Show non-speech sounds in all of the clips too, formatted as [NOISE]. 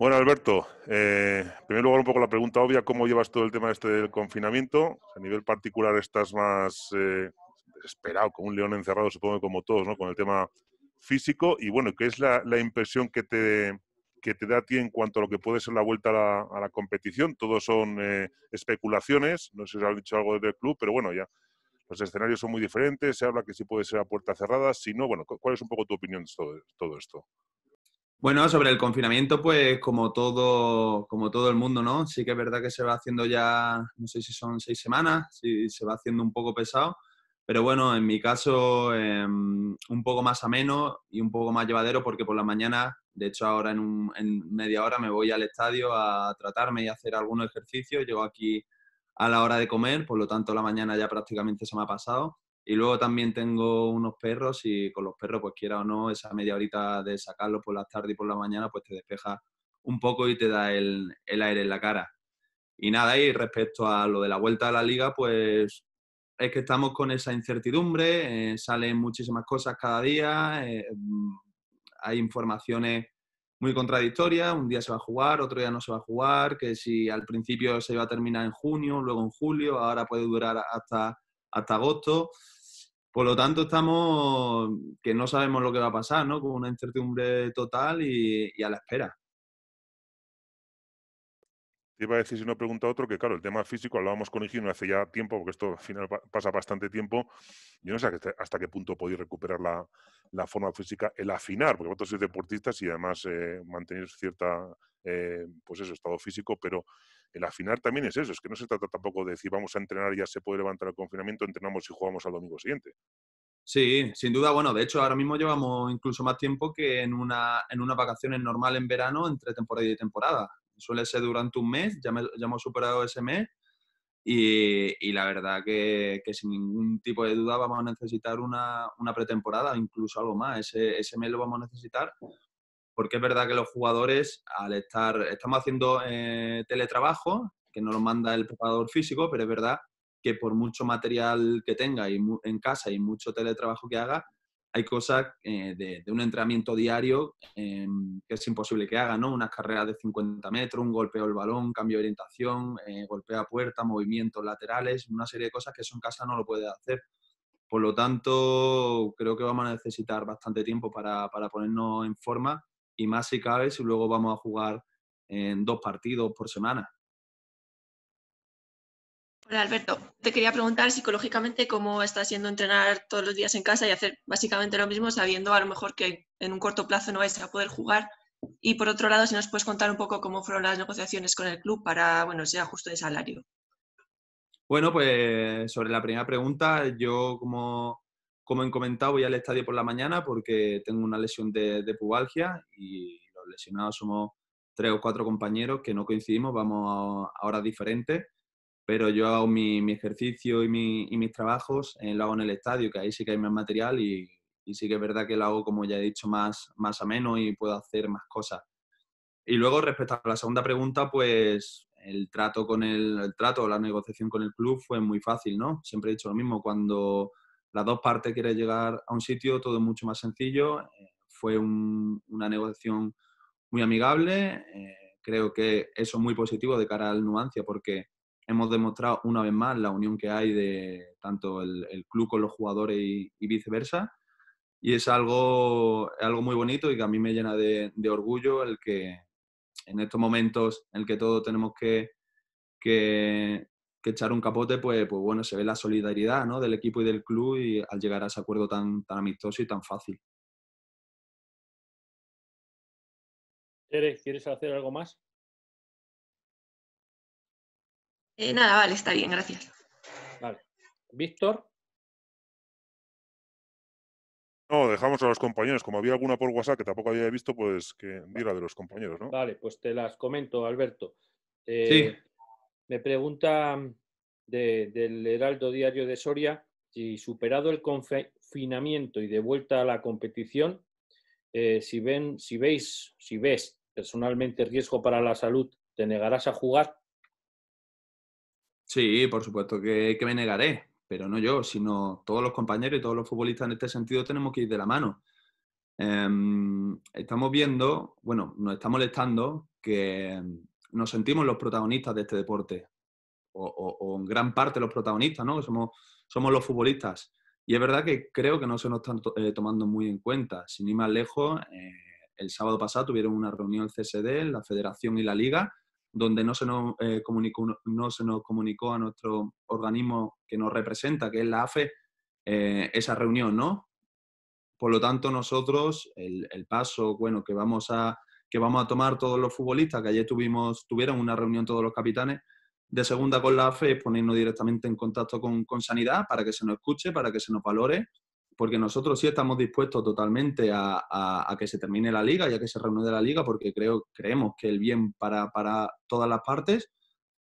Bueno, Alberto, eh, en primer lugar un poco la pregunta obvia, ¿cómo llevas todo el tema este del confinamiento? A nivel particular estás más eh, esperado, como un león encerrado, supongo como todos, ¿no? Con el tema físico y bueno, ¿qué es la, impresión que te, que te da a ti en cuanto a lo que puede ser la vuelta a la, competición? Todos son eh, especulaciones, no sé si has dicho algo del club, pero bueno, ya los escenarios son muy diferentes, se habla que sí puede ser a puerta cerrada, si no, bueno, ¿cuál es un poco tu opinión de todo, esto? Bueno, sobre el confinamiento, pues como todo, como todo el mundo, ¿no? Sí que es verdad que se va haciendo ya, no sé si son seis semanas, si se va haciendo un poco pesado, pero bueno, en mi caso, em, un poco más ameno y un poco más llevadero porque por la mañana, de hecho ahora en, en, media hora me voy al estadio a tratarme y hacer algunos ejercicios. Llego aquí a la hora de comer, por lo tanto la mañana ya prácticamente se me ha pasado. Y luego también tengo unos perros y con los perros, pues quiera o no, esa media horita de sacarlos por la tarde y por la mañana, pues te despeja un poco y te da el, el aire en la cara. Y nada, y respecto a lo de la vuelta a la liga, pues es que estamos con esa incertidumbre, eh, salen muchísimas cosas cada día, eh, mm, hay informaciones muy contradictorias, un día se va a jugar, otro día no se va a jugar, que si al principio se iba a terminar en junio, luego en julio, ahora puede durar hasta, hasta agosto. Por lo tanto, estamos que no sabemos lo que va a pasar, ¿no? Con una incertidumbre total y a la espera iba a decir, si no pregunta otro, que claro, el tema físico, hablábamos con Higino hace ya tiempo, porque esto al final pasa bastante tiempo, yo no sé hasta qué punto podéis recuperar la, forma física, el afinar, porque vosotros sois deportistas y además eh, mantener cierta, eh, pues eso, estado físico, pero el afinar también es eso, es que no se trata tampoco de decir vamos a entrenar ya se puede levantar el confinamiento, entrenamos y jugamos al domingo siguiente. Sí, sin duda, bueno, de hecho ahora mismo llevamos incluso más tiempo que en una, en vacaciones normal en verano entre temporada y temporada suele ser durante un mes, ya, hemos superado ese mes y, la verdad que, sin ningún tipo de duda vamos a necesitar una, pretemporada, incluso algo más. Ese, ese, mes lo vamos a necesitar porque es verdad que los jugadores, al estar, estamos haciendo eh, teletrabajo, que nos lo manda el preparador físico, pero es verdad que por mucho material que tenga y en casa y mucho teletrabajo que haga, hay cosas eh, de, un entrenamiento diario em, que es imposible que haga, ¿no? Unas carreras de 50 metros, un golpeo al balón, cambio de orientación, eh, golpea puerta, movimientos laterales, una serie de cosas que eso en casa no lo puede hacer. Por lo tanto, creo que vamos a necesitar bastante tiempo para, para ponernos en forma y más si cabe si luego vamos a jugar en dos partidos por semana. Alberto, te quería preguntar psicológicamente cómo está siendo entrenar todos los días en casa y hacer básicamente lo mismo sabiendo a lo mejor que en un corto plazo no vais a poder jugar. Y por otro lado, si nos puedes contar un poco cómo fueron las negociaciones con el club para, bueno, ese ajuste de salario. Bueno, pues sobre la primera pregunta, yo como, como he comentado voy al estadio por la mañana porque tengo una lesión de, de pubalgia y los lesionados somos tres o cuatro compañeros que no coincidimos, vamos a horas diferentes pero yo hago mi, ejercicio y, mis trabajos, eh, lo hago en el estadio, que ahí sí que hay más material y, sí que es verdad que lo hago, como ya he dicho, más, más ameno y puedo hacer más cosas. Y luego, respecto a la segunda pregunta, pues el trato con el, el trato la negociación con el club fue muy fácil, ¿no? Siempre he dicho lo mismo, cuando las dos partes quieren llegar a un sitio, todo es mucho más sencillo. Eh, fue una negociación muy amigable. Eh, creo que eso es muy positivo de cara al Nuancia porque hemos demostrado una vez más la unión que hay de tanto el, club con los jugadores y, viceversa. Y es algo, algo muy bonito y que a mí me llena de, orgullo el que en estos momentos en que todos tenemos que, que, echar un capote, pues, pues bueno, se ve la solidaridad ¿no? del equipo y del club y al llegar a ese acuerdo tan, tan amistoso y tan fácil. ¿Quieres hacer algo más? Eh, nada, vale, está bien, gracias. Vale. Víctor. No, dejamos a los compañeros. Como había alguna por WhatsApp que tampoco había visto, pues que diga de los compañeros, ¿no? Vale, pues te las comento, Alberto. Eh, sí. Me pregunta del Heraldo Diario de Soria si superado el confinamiento y de vuelta a la competición, eh, si ven, si veis, si ves personalmente riesgo para la salud, ¿te negarás a jugar? Sí, por supuesto que, me negaré, pero no yo, sino todos los compañeros y todos los futbolistas en este sentido tenemos que ir de la mano. Em, estamos viendo, bueno, nos está molestando que nos sentimos los protagonistas de este deporte, o, en gran parte los protagonistas, ¿no? somos, somos los futbolistas. Y es verdad que creo que no se nos están eh, tomando muy en cuenta. Sin ir más lejos, eh, el sábado pasado tuvieron una reunión el CSD, la Federación y la Liga, donde no se, nos, eh, comunicó, no se nos comunicó a nuestro organismo que nos representa, que es la AFE, esa reunión, ¿no? Por lo tanto, nosotros, el, el, paso bueno, que, vamos a, que vamos a tomar todos los futbolistas, que ayer tuvimos, tuvieron una reunión todos los capitanes, de segunda con la AFE es ponernos directamente en contacto con, con, Sanidad para que se nos escuche, para que se nos valore, porque nosotros sí estamos dispuestos totalmente a, a, que se termine la liga y a que se reanude la liga, porque creo, creemos que el bien para, para todas las partes,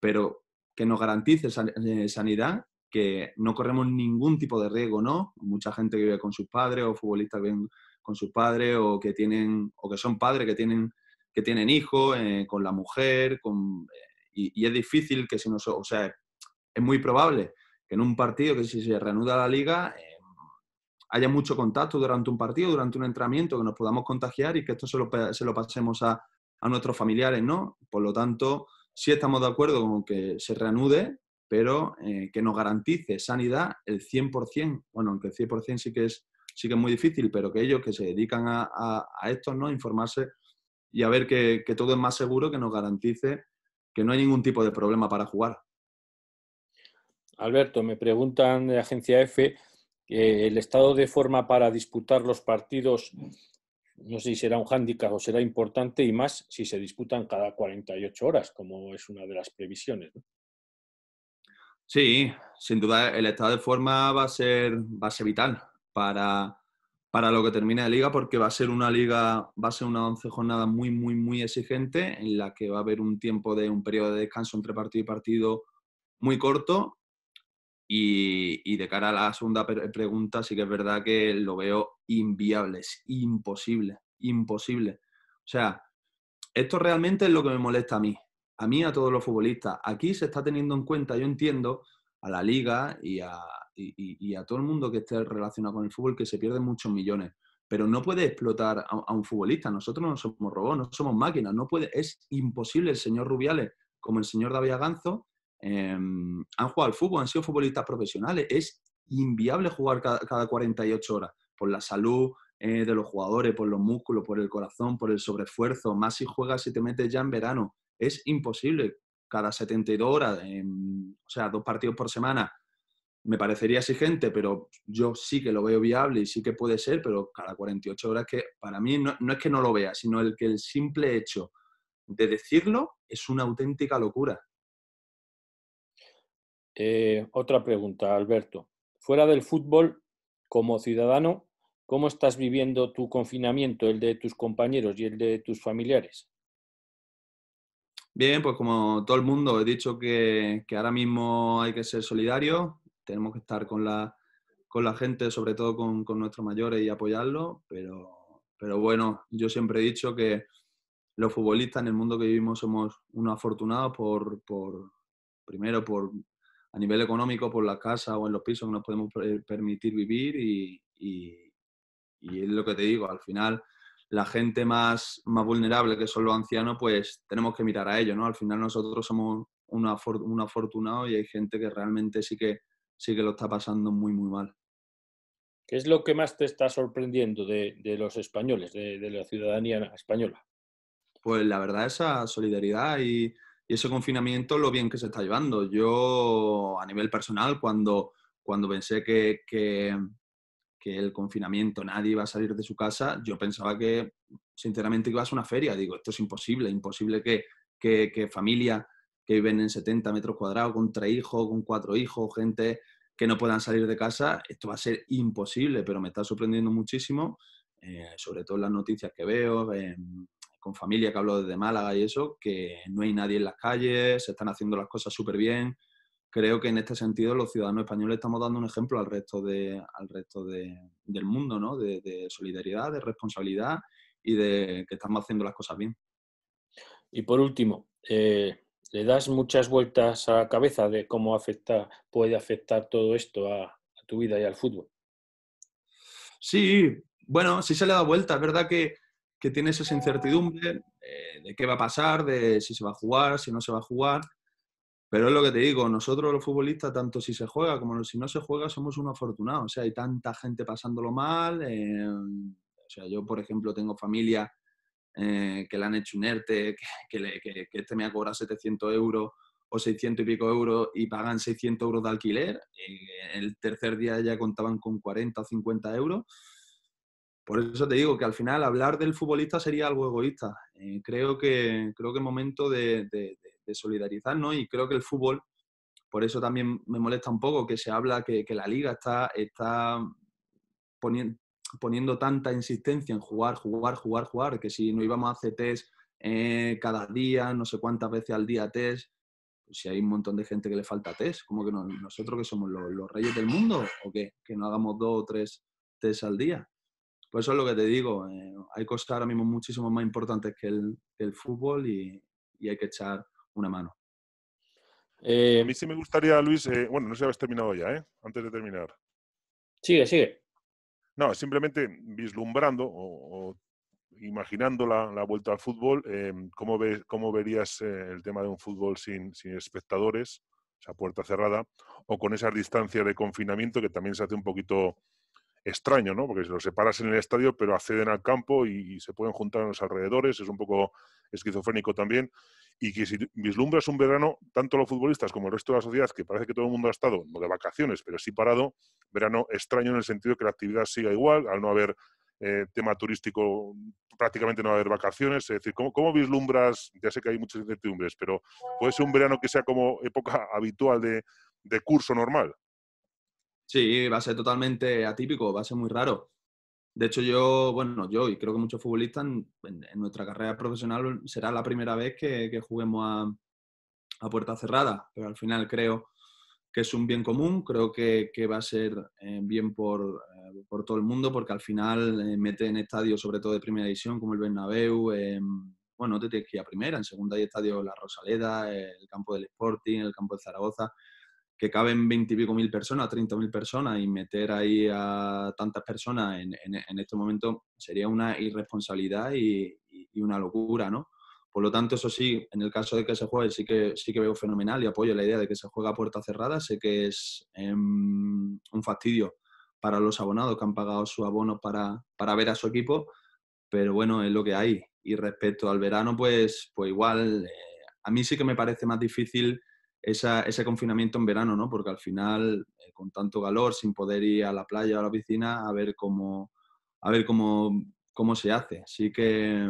pero que nos garantice eh, sanidad, que no corremos ningún tipo de riesgo, ¿no? Mucha gente que vive con sus padres o futbolistas que viven con sus padres o que tienen o que son padres que tienen que tienen hijos eh, con la mujer, con eh, y, es difícil que si no, o sea, es muy probable que en un partido, que si se reanuda la liga, eh, haya mucho contacto durante un partido, durante un entrenamiento, que nos podamos contagiar y que esto se lo, se lo pasemos a, nuestros familiares, ¿no? Por lo tanto, sí estamos de acuerdo con que se reanude, pero eh, que nos garantice sanidad el 100%, bueno, aunque el 100% sí que es, sí que es muy difícil, pero que ellos que se dedican a, esto, ¿no? Informarse y a ver que, todo es más seguro, que nos garantice que no hay ningún tipo de problema para jugar. Alberto, me preguntan de Agencia F el estado de forma para disputar los partidos, no sé si será un hándicap o será importante, y más si se disputan cada 48 horas, como es una de las previsiones. Sí, sin duda el estado de forma va a ser, va a ser vital para, para lo que termine la liga, porque va a ser una liga, va a ser una 11 jornada muy, muy, muy exigente, en la que va a haber un tiempo de un periodo de descanso entre partido y partido muy corto. Y, de cara a la segunda pregunta, sí que es verdad que lo veo inviable, es imposible, imposible. O sea, esto realmente es lo que me molesta a mí, a mí, a todos los futbolistas. Aquí se está teniendo en cuenta, yo entiendo, a la liga y a, y, a todo el mundo que esté relacionado con el fútbol que se pierden muchos millones. Pero no puede explotar a, un futbolista. Nosotros no somos robots, no somos máquinas. No puede, es imposible. El señor Rubiales, como el señor David Aganzo, em, han jugado al fútbol, han sido futbolistas profesionales. Es inviable jugar cada, 48 horas por la salud eh, de los jugadores, por los músculos, por el corazón, por el sobreesfuerzo. Más si juegas y te metes ya en verano. Es imposible cada 72 horas, o sea, dos partidos por semana, me parecería exigente, pero yo sí que lo veo viable y sí que puede ser, pero cada 48 horas que para mí no, es que no lo vea, sino el que el simple hecho de decirlo es una auténtica locura. Eh, otra pregunta, Alberto. Fuera del fútbol, como ciudadano, ¿cómo estás viviendo tu confinamiento, el de tus compañeros y el de tus familiares? Bien, pues como todo el mundo, he dicho que, que ahora mismo hay que ser solidario, tenemos que estar con la, con la gente, sobre todo con, con nuestros mayores y apoyarlos, pero, pero bueno, yo siempre he dicho que los futbolistas en el mundo que vivimos somos unos afortunados por, por primero por a nivel económico, por la casa o en los pisos que nos podemos permitir vivir y, y, y, es lo que te digo, al final la gente más, más vulnerable que son los ancianos, pues tenemos que mirar a ellos, ¿no? Al final nosotros somos unos afortunados y hay gente que realmente sí que sí que lo está pasando muy, muy mal. ¿Qué es lo que más te está sorprendiendo de, los españoles, de, la ciudadanía española? Pues la verdad, esa solidaridad y, ese confinamiento, lo bien que se está llevando. Yo, a nivel personal, cuando, cuando pensé que, que, el confinamiento, nadie iba a salir de su casa, yo pensaba que, sinceramente, iba a ser una feria. Digo, esto es imposible, imposible que, que, que familia que viven en 70 metros cuadrados, con tres hijos, con cuatro hijos, gente que no puedan salir de casa, esto va a ser imposible, pero me está sorprendiendo muchísimo, eh, sobre todo en las noticias que veo, con familia que hablo desde Málaga y eso, que no hay nadie en las calles, se están haciendo las cosas súper bien. Creo que en este sentido los ciudadanos españoles estamos dando un ejemplo al resto, de, al resto del mundo, ¿no? De, de solidaridad, de responsabilidad y de que estamos haciendo las cosas bien. Y por último, eh, le das muchas vueltas a la cabeza de cómo afecta, puede afectar todo esto a, tu vida y al fútbol. Sí, bueno, sí se le da vuelta. Es verdad que, que tienes esa incertidumbre. eh, de qué va a pasar, de si se va a jugar, si no se va a jugar. Pero es lo que te digo, nosotros los futbolistas, tanto si se juega como si no se juega, somos unos afortunados. O sea, hay tanta gente pasándolo mal. Eh, o sea, yo, por ejemplo, tengo familia eh, que le han hecho un ERTE, [LAUGHS] que, que, que, este me ha cobrado 700 euros o 600 y pico euros y pagan 600 euros de alquiler. El tercer día ya contaban con 40 o 50 euros. Por eso te digo que al final hablar del futbolista sería algo egoísta. Eh, creo, que, creo que es momento de, de, de, solidarizarnos y creo que el fútbol, por eso también me molesta un poco que se habla que, la liga está, está poniendo, poniendo tanta insistencia en jugar, jugar, jugar, jugar, que si no íbamos a hacer test eh, cada día, no sé cuántas veces al día test, pues si hay un montón de gente que le falta test, como que nosotros que somos los, los, reyes del mundo o qué, que no hagamos dos o tres test al día. Pues eso es lo que te digo. Eh, hay cosas ahora mismo muchísimo más importantes que el, el fútbol y, y, hay que echar una mano. Eh, a mí sí me gustaría, Luis, eh, bueno, no sé si habéis terminado ya, ¿eh? Antes de terminar. Sigue, sigue. No, simplemente vislumbrando o, o imaginando la, la, vuelta al fútbol, eh, ¿cómo, ve, ¿cómo, verías eh, el tema de un fútbol sin, sin espectadores, o sea, puerta cerrada, o con esa distancia de confinamiento que también se hace un poquito extraño, ¿no? Porque los separas en el estadio, pero acceden al campo y, se pueden juntar en los alrededores, es un poco esquizofrénico también. Y que si vislumbras un verano, tanto los futbolistas como el resto de la sociedad, que parece que todo el mundo ha estado, no de vacaciones, pero sí parado, verano extraño en el sentido que la actividad siga igual, al no haber eh, tema turístico, prácticamente no va a haber vacaciones. Es decir, ¿cómo, ¿cómo, vislumbras? Ya sé que hay muchas incertidumbres, pero ¿puede ser un verano que sea como época habitual de, de curso normal? Sí, va a ser totalmente atípico, va a ser muy raro. De hecho, yo, bueno, yo y creo que muchos futbolistas en, nuestra carrera profesional será la primera vez que, juguemos a, a, puerta cerrada, pero al final creo que es un bien común, creo que, va a ser eh, bien por, eh, por, todo el mundo, porque al final eh, mete en estadios, sobre todo de primera división, como el Bernabéu, bueno, no te tienes que ir a primera, en segunda hay estadios La Rosaleda, el campo del Sporting, el campo de Zaragoza, que caben 20 y mil personas, 30 mil personas, y meter ahí a tantas personas en, en, este momento sería una irresponsabilidad y, una locura, ¿no? Por lo tanto, eso sí, en el caso de que se juegue, sí que, sí que veo fenomenal y apoyo la idea de que se juega a puerta cerrada. Sé que es eh, un fastidio para los abonados que han pagado su abono para, para ver a su equipo, pero bueno, es lo que hay. Y respecto al verano, pues, pues igual, eh, a mí sí que me parece más difícil esa, ese confinamiento en verano, ¿no? Porque al final, eh, con tanto calor, sin poder ir a la playa o a la piscina, a ver cómo, a ver cómo, cómo se hace. Así que,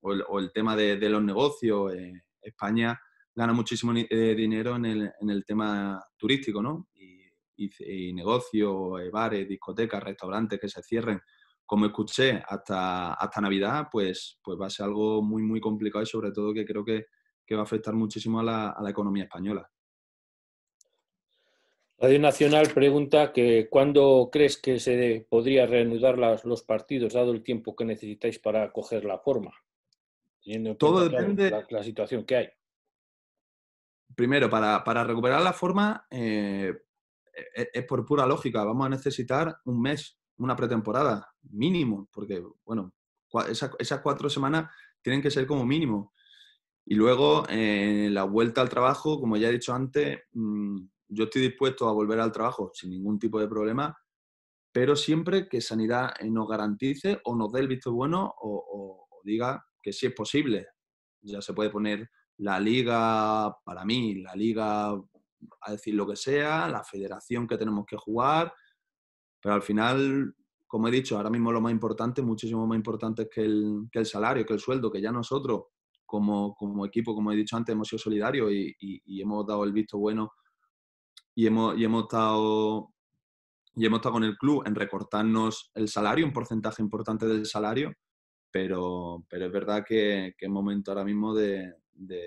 o el, o el tema de, los negocios, eh, España gana muchísimo eh, dinero en el, en el, tema turístico, ¿no? Y, y, y negocios, eh, bares, discotecas, restaurantes que se cierren, como escuché, hasta, hasta Navidad, pues, pues va a ser algo muy, muy complicado y sobre todo que creo que, que va a afectar muchísimo a la, a la economía española. Radio Nacional pregunta que cuándo crees que se podría reanudar las, los partidos, dado el tiempo que necesitáis para coger la forma, teniendo Todo depende la, la, situación que hay. Primero, para, para recuperar la forma, eh, es, es, por pura lógica. Vamos a necesitar un mes, una pretemporada, mínimo, porque, bueno, esas, esas cuatro semanas tienen que ser como mínimo. Y luego, eh, la vuelta al trabajo, como ya he dicho antes, mmm, yo estoy dispuesto a volver al trabajo sin ningún tipo de problema, pero siempre que Sanidad nos garantice o nos dé el visto bueno o, diga que sí es posible. Ya se puede poner la liga, para mí, la liga a decir lo que sea, la federación que tenemos que jugar, pero al final, como he dicho, ahora mismo lo más importante, muchísimo más importante es que el, que el salario, que el sueldo, que ya nosotros como, como equipo, como he dicho antes, hemos sido solidarios y hemos dado el visto bueno y hemos, y hemos estado y hemos estado con el club en recortarnos el salario, un porcentaje importante del salario, pero, pero es verdad que, es momento ahora mismo de, de,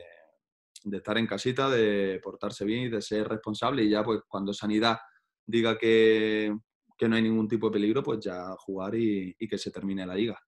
de, estar en casita, de portarse bien y de ser responsable y ya pues cuando Sanidad diga que, que no hay ningún tipo de peligro, pues ya jugar y que se termine la liga.